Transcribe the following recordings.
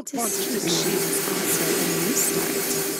Don't To want to she is also a new start.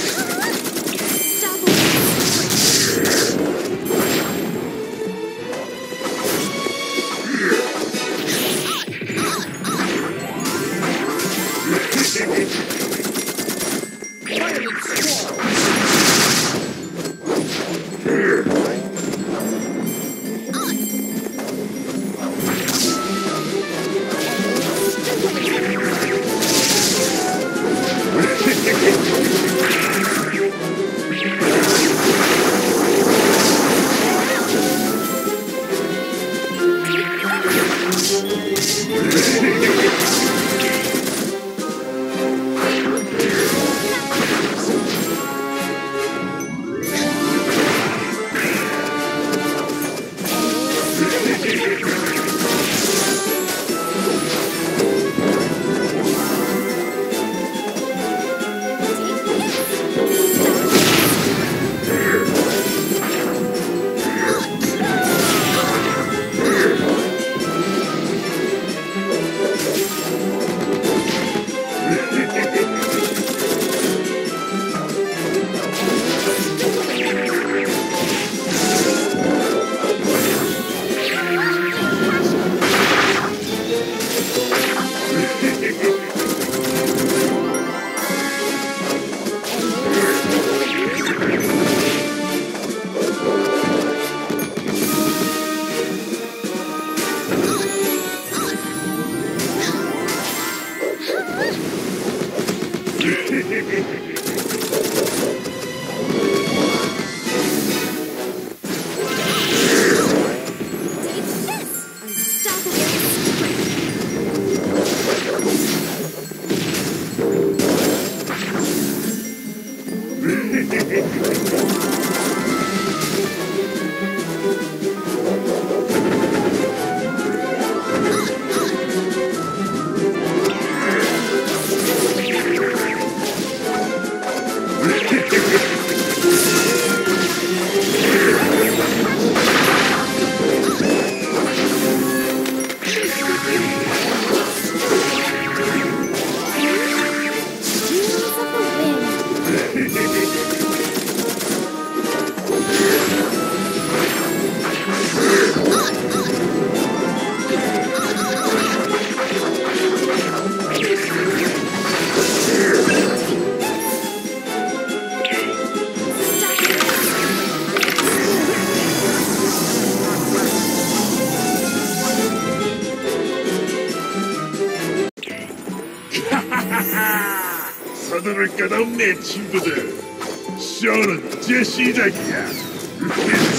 서두를 까다운 내 친구들. 쇼는 제 시작이야.